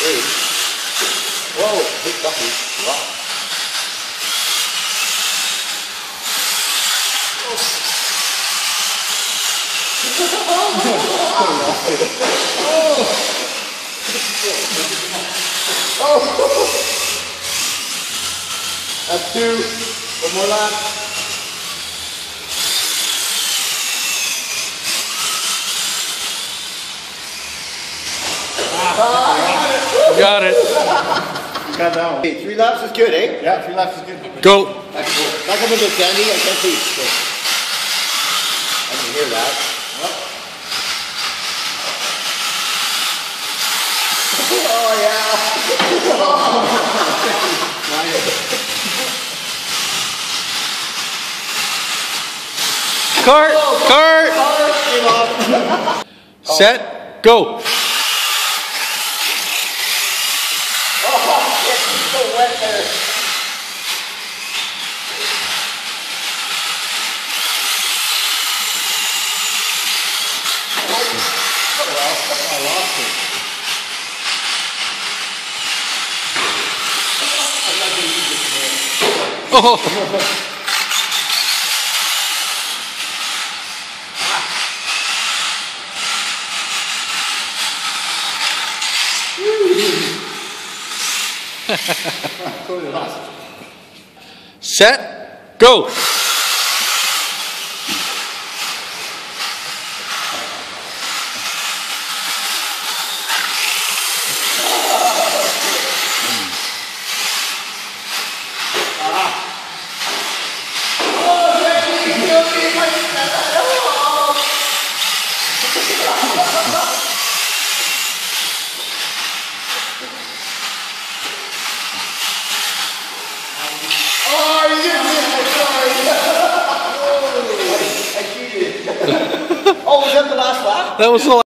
Whoa, big bucket. Wow. oh. That's two. One more lap. Ah, got it. Got that one. Okay, three laps is good, eh? Yeah, three laps is good. Go. Back, back up a bit, Sandy. I can't see. So. I can hear that. Yep. Oh, yeah. Cart. Cart. Came. Set. Go. So wet there. I lost. Oh. Set. Go. Oh, you didn't miss it. Sorry. I cheated. oh, was that the last lap? That was the